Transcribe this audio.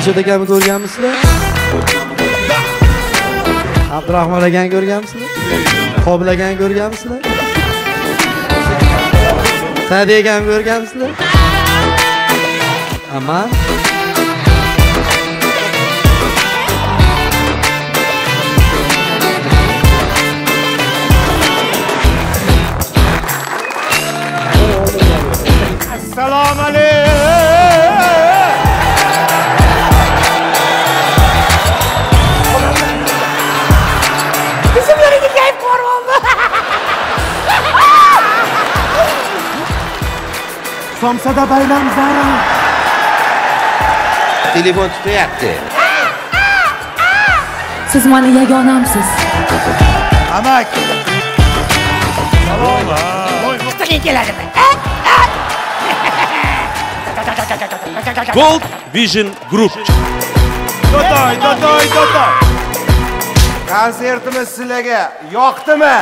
dilshod akamni ko'rganmisizlar? Abdurahmon akani ko'rganmisizlar? Qobil akani ko'rganmisizlar? Sadiq akani ko'rganmisizlar? Aman. Assalomu alaykum. Somsada bayram zara. Telefon tutayapti. Siz mani yagonamsiz. Amak. Gold Vision Group. dodoy dodoy dodoy konsertimiz sizlarga yoqdimi